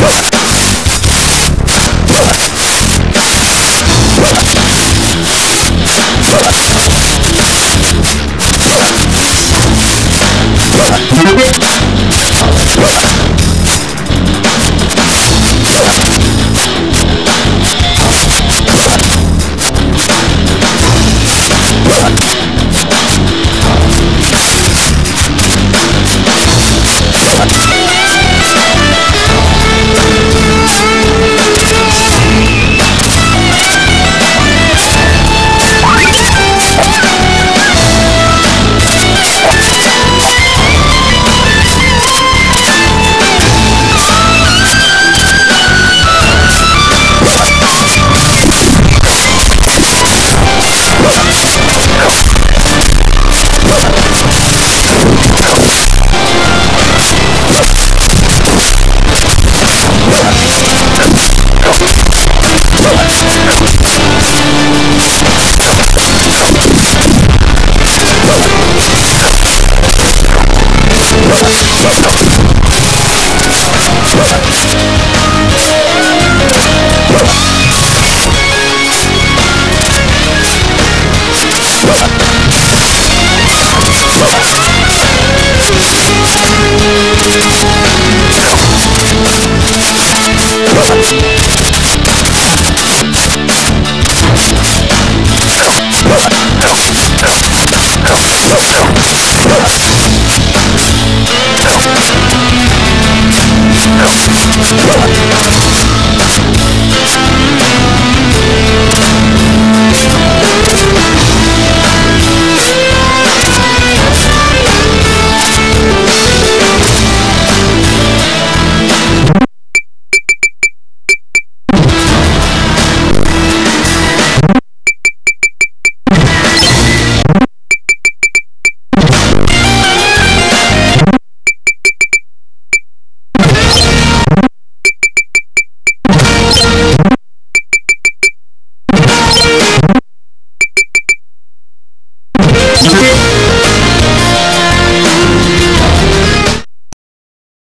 What? Let's go.